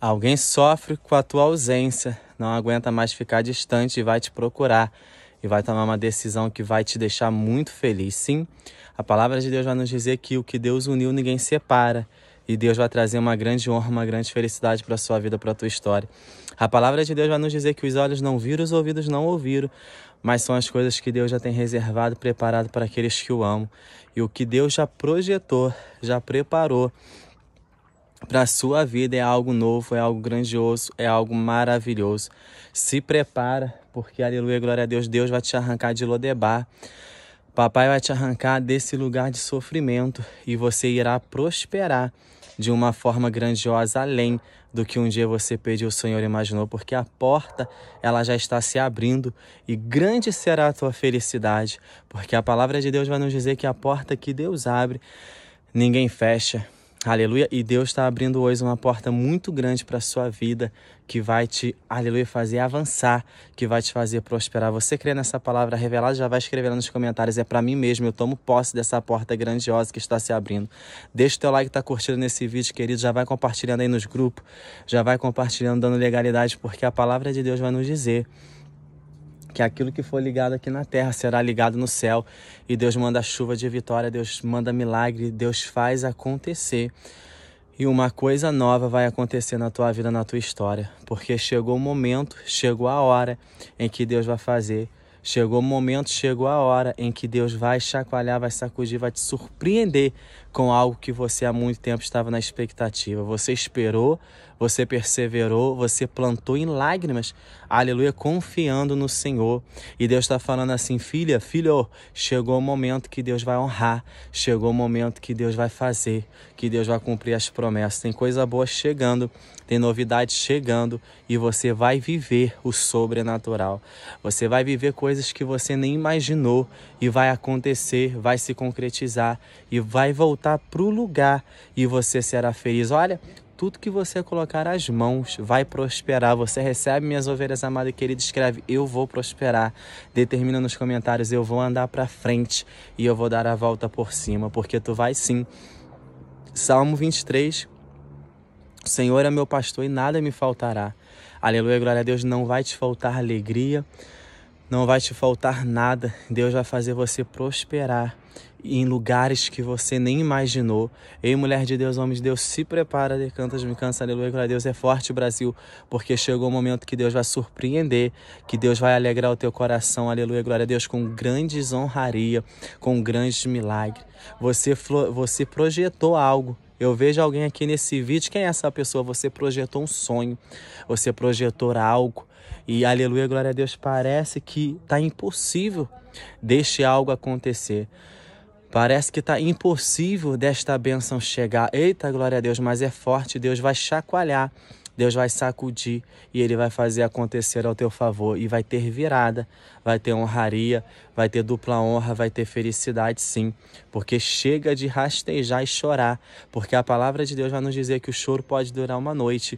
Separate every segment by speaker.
Speaker 1: Alguém sofre com a tua ausência, não aguenta mais ficar distante e vai te procurar e vai tomar uma decisão que vai te deixar muito feliz. Sim, a palavra de Deus vai nos dizer que o que Deus uniu ninguém separa. E Deus vai trazer uma grande honra, uma grande felicidade para a sua vida, para a tua história. A palavra de Deus vai nos dizer que os olhos não viram, os ouvidos não ouviram, mas são as coisas que Deus já tem reservado, preparado para aqueles que o amam. E o que Deus já projetou, já preparou para a sua vida é algo novo, é algo grandioso, é algo maravilhoso. Se prepara, porque aleluia, glória a Deus, Deus vai te arrancar de Lodebar. Papai vai te arrancar desse lugar de sofrimento e você irá prosperar de uma forma grandiosa além do que um dia você pediu, o Senhor imaginou, porque a porta ela já está se abrindo e grande será a tua felicidade, porque a palavra de Deus vai nos dizer que a porta que Deus abre, ninguém fecha. Aleluia. E Deus está abrindo hoje uma porta muito grande para a sua vida, que vai te, aleluia, fazer avançar, que vai te fazer prosperar. Você crê nessa palavra revelada? Já vai escrevendo nos comentários. É para mim mesmo. Eu tomo posse dessa porta grandiosa que está se abrindo. Deixa o teu like, tá curtindo nesse vídeo, querido. Já vai compartilhando aí nos grupos. Já vai compartilhando, dando legalidade, porque a palavra de Deus vai nos dizer que aquilo que for ligado aqui na terra será ligado no céu. E Deus manda chuva de vitória, Deus manda milagre, Deus faz acontecer. E uma coisa nova vai acontecer na tua vida, na tua história, porque chegou o momento, chegou a hora em que Deus vai fazer. Chegou o momento, chegou a hora em que Deus vai chacoalhar, vai sacudir, vai te surpreender com algo que você há muito tempo estava na expectativa. Você esperou, você perseverou, você plantou em lágrimas, aleluia, confiando no Senhor. E Deus está falando assim, filha, filho, chegou o momento que Deus vai honrar, chegou o momento que Deus vai fazer, que Deus vai cumprir as promessas. Tem coisa boa chegando, tem novidades chegando e você vai viver o sobrenatural. Você vai viver coisas que você nem imaginou e vai acontecer, vai se concretizar e vai voltar para o lugar e você será feliz. Olha, tudo que você colocar as mãos vai prosperar. Você recebe minhas ovelhas amadas que ele descreve, eu vou prosperar. Determina nos comentários, eu vou andar para frente e eu vou dar a volta por cima, porque tu vai sim. Salmo 23. O Senhor é meu pastor e nada me faltará. Aleluia, glória a Deus, não vai te faltar alegria, não vai te faltar nada. Deus vai fazer você prosperar em lugares que você nem imaginou. Ei, mulher de Deus, homem de Deus, se prepara, de cantas me cansa, aleluia, glória a Deus, é forte Brasil, porque chegou o momento que Deus vai surpreender, que Deus vai alegrar o teu coração, aleluia, glória a Deus, com grandes honraria, com grandes milagres. Você, você projetou algo, eu vejo alguém aqui nesse vídeo, quem é essa pessoa? Você projetou um sonho, você projetou algo, e aleluia, glória a Deus, parece que está impossível deixe algo acontecer. Parece que está impossível desta bênção chegar. Eita, glória a Deus, mas é forte. Deus vai chacoalhar, Deus vai sacudir e Ele vai fazer acontecer ao teu favor. E vai ter virada, vai ter honraria, vai ter dupla honra, vai ter felicidade sim. Porque chega de rastejar e chorar. Porque a palavra de Deus vai nos dizer que o choro pode durar uma noite,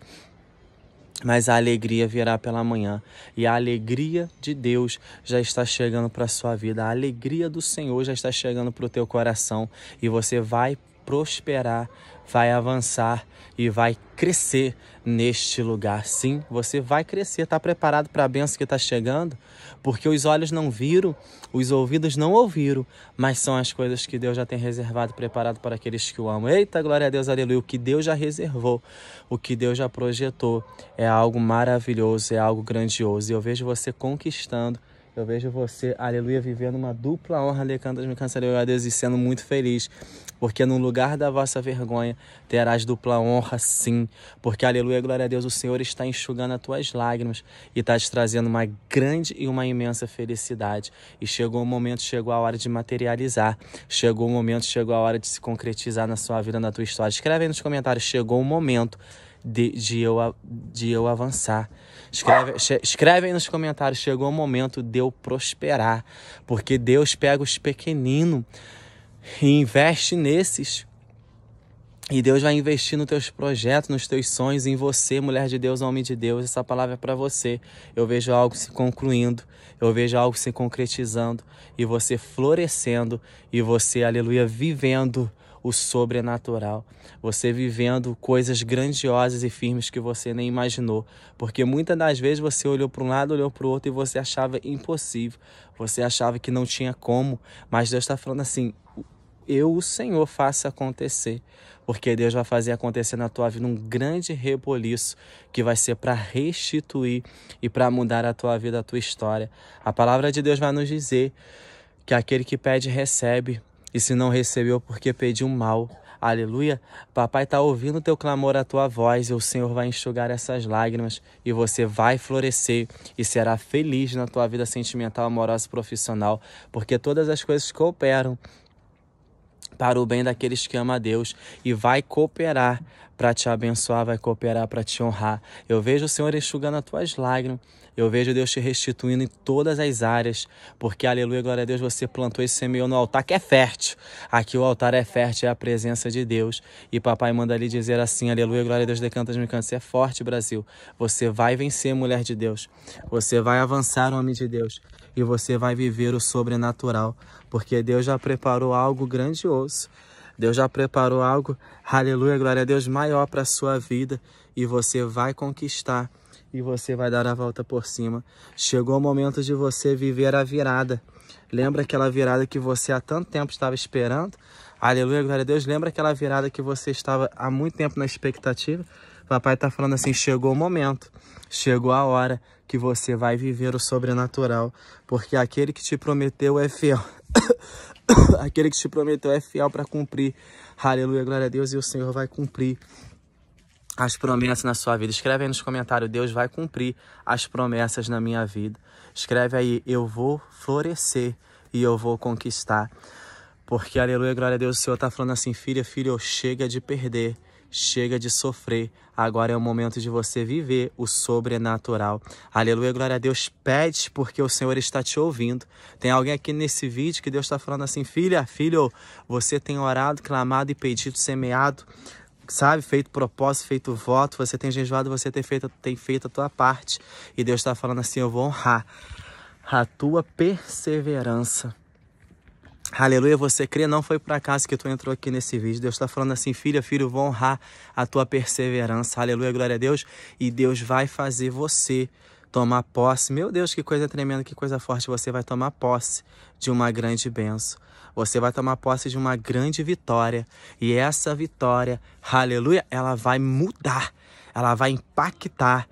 Speaker 1: mas a alegria virá pela manhã. E a alegria de Deus já está chegando para a sua vida. A alegria do Senhor já está chegando para o teu coração. E você vai prosperar, vai avançar e vai crescer neste lugar. Sim, você vai crescer. Está preparado para a benção que está chegando? Porque os olhos não viram, os ouvidos não ouviram, mas são as coisas que Deus já tem reservado, preparado para aqueles que o amam. Eita, glória a Deus, aleluia. O que Deus já reservou, o que Deus já projetou, é algo maravilhoso, é algo grandioso. E eu vejo você conquistando eu vejo você, aleluia, vivendo uma dupla honra, alecantas me cancelei, a Deus, e sendo muito feliz. Porque no lugar da vossa vergonha terás dupla honra, sim. Porque, aleluia, glória a Deus, o Senhor está enxugando as tuas lágrimas e está te trazendo uma grande e uma imensa felicidade. E chegou o momento, chegou a hora de materializar. Chegou o momento, chegou a hora de se concretizar na sua vida, na tua história. Escreve aí nos comentários, chegou o momento de, de, eu, de eu avançar. Escreve, escreve aí nos comentários, chegou o momento de eu prosperar, porque Deus pega os pequeninos e investe nesses. E Deus vai investir nos teus projetos, nos teus sonhos, em você, mulher de Deus, homem de Deus. Essa palavra é para você. Eu vejo algo se concluindo, eu vejo algo se concretizando, e você florescendo, e você, aleluia, vivendo o sobrenatural. Você vivendo coisas grandiosas e firmes que você nem imaginou. Porque muitas das vezes você olhou para um lado, olhou para o outro e você achava impossível. Você achava que não tinha como. Mas Deus está falando assim: eu, o Senhor, faça acontecer. Porque Deus vai fazer acontecer na tua vida um grande reboliço que vai ser para restituir e para mudar a tua vida, a tua história. A palavra de Deus vai nos dizer que aquele que pede recebe, e se não recebeu porque pediu mal. Aleluia. Papai está ouvindo o teu clamor, a tua voz, e o Senhor vai enxugar essas lágrimas, e você vai florescer e será feliz na tua vida sentimental, amorosa e profissional, porque todas as coisas cooperam para o bem daqueles que amam a Deus e vai cooperar para te abençoar, vai cooperar para te honrar. Eu vejo o Senhor enxugando as tuas lágrimas. Eu vejo Deus te restituindo em todas as áreas, porque, aleluia, glória a Deus, você plantou e semeou no altar que é fértil. Aqui o altar é fértil, é a presença de Deus. E papai manda ali dizer assim, aleluia, glória a Deus, decantas me cantos. Você é forte, Brasil. Você vai vencer, mulher de Deus. Você vai avançar, homem de Deus e você vai viver o sobrenatural, porque Deus já preparou algo grandioso. Deus já preparou algo, aleluia, glória a Deus, maior para a sua vida e você vai conquistar e você vai dar a volta por cima. Chegou o momento de você viver a virada. Lembra aquela virada que você há tanto tempo estava esperando? Aleluia, glória a Deus. Lembra aquela virada que você estava há muito tempo na expectativa? Papai está falando assim: chegou o momento, chegou a hora que você vai viver o sobrenatural, porque aquele que te prometeu é fiel. aquele que te prometeu é fiel para cumprir. Aleluia, glória a Deus, e o Senhor vai cumprir as promessas na sua vida. Escreve aí nos comentários, Deus vai cumprir as promessas na minha vida. Escreve aí, eu vou florescer e eu vou conquistar. Porque, aleluia, glória a Deus, o Senhor está falando assim, filha, filho, chega de perder Chega de sofrer. Agora é o momento de você viver o sobrenatural. Aleluia, glória a Deus. Pede porque o Senhor está te ouvindo. Tem alguém aqui nesse vídeo que Deus está falando assim: filha, filho, você tem orado, clamado e pedido, semeado sabe, feito propósito, feito voto, você tem jejuado, você tem feito, tem feito a tua parte. E Deus está falando assim: eu vou honrar a tua perseverança. Aleluia, você crê, não foi por acaso que tu entrou aqui nesse vídeo. Deus está falando assim, filha, filho, vou honrar a tua perseverança. Aleluia, glória a Deus. E Deus vai fazer você tomar posse. Meu Deus, que coisa tremenda, que coisa forte. Você vai tomar posse de uma grande benção. Você vai tomar posse de uma grande vitória. E essa vitória, aleluia, ela vai mudar, ela vai impactar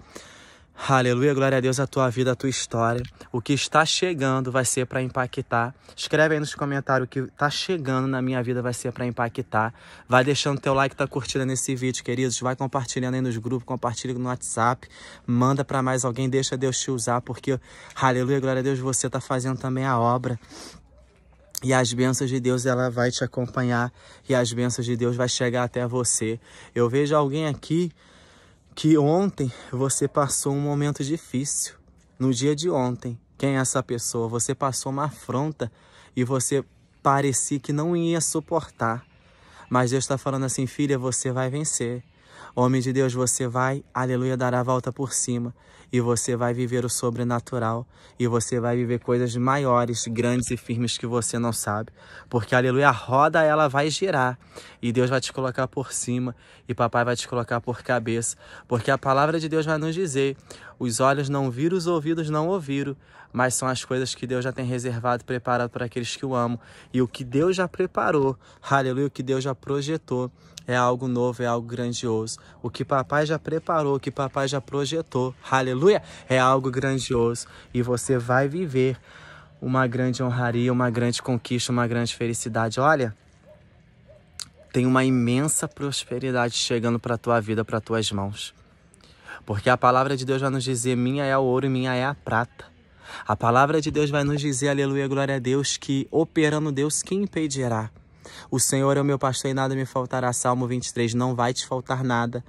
Speaker 1: Aleluia, glória a Deus, a tua vida, a tua história. O que está chegando vai ser para impactar. Escreve aí nos comentários o que está chegando na minha vida vai ser para impactar. Vai deixando teu like, tá curtindo nesse vídeo, queridos. Vai compartilhando aí nos grupos, compartilha no WhatsApp. Manda para mais alguém, deixa Deus te usar, porque, aleluia, glória a Deus, você está fazendo também a obra. E as bênçãos de Deus, ela vai te acompanhar. E as bênçãos de Deus vai chegar até você. Eu vejo alguém aqui que ontem você passou um momento difícil. No dia de ontem, quem é essa pessoa? Você passou uma afronta e você parecia que não ia suportar. Mas Deus está falando assim, filha, você vai vencer. Homem de Deus, você vai, aleluia, dar a volta por cima. E você vai viver o sobrenatural. E você vai viver coisas maiores, grandes e firmes que você não sabe. Porque, aleluia, a roda ela vai girar. E Deus vai te colocar por cima. E papai vai te colocar por cabeça. Porque a palavra de Deus vai nos dizer: os olhos não viram, os ouvidos não ouviram, mas são as coisas que Deus já tem reservado, preparado para aqueles que o amam. E o que Deus já preparou, aleluia, o que Deus já projetou é algo novo, é algo grandioso. O que papai já preparou, o que papai já projetou, aleluia, é algo grandioso. E você vai viver uma grande honraria, uma grande conquista, uma grande felicidade. Olha, tem uma imensa prosperidade chegando para a tua vida, para tuas mãos. Porque a palavra de Deus vai nos dizer: minha é o ouro e minha é a prata. A palavra de Deus vai nos dizer, aleluia, glória a Deus, que operando Deus, quem impedirá? O Senhor é o meu pastor e nada me faltará. Salmo 23. Não vai te faltar nada.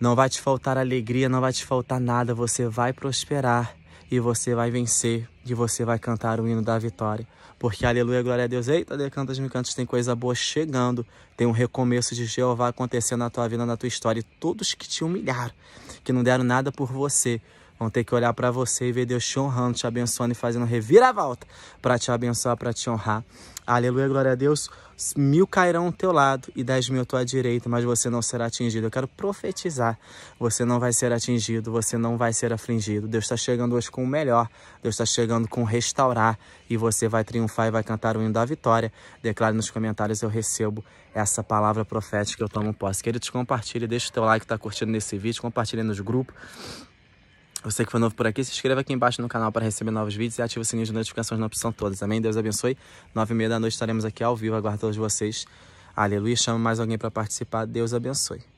Speaker 1: Não vai te faltar alegria, não vai te faltar nada. Você vai prosperar e você vai vencer e você vai cantar o hino da vitória. Porque aleluia, glória a Deus. Eita, decantas me cantos, tem coisa boa chegando. Tem um recomeço de Jeová acontecendo na tua vida, na tua história. E todos que te humilharam, que não deram nada por você, vão ter que olhar para você e ver Deus te honrando, te abençoando e fazendo reviravolta para te abençoar, para te honrar. Aleluia, glória a Deus. Mil cairão ao teu lado e dez mil à tua direita, mas você não será atingido. Eu quero profetizar. Você não vai ser atingido, você não vai ser afligido. Deus está chegando hoje com o melhor. Deus está chegando com restaurar e você vai triunfar e vai cantar o hino da vitória. Declare nos comentários, eu recebo essa palavra profética que eu tomo posse. Queridos, compartilhe, deixa o teu like, tá curtindo nesse vídeo, compartilhe nos grupos. Você que foi novo por aqui, se inscreva aqui embaixo no canal para receber novos vídeos e ative o sininho de notificações na opção todas. Amém? Deus abençoe. Nove e meia da noite estaremos aqui ao vivo, aguardo todos vocês. Aleluia. Chama mais alguém para participar. Deus abençoe.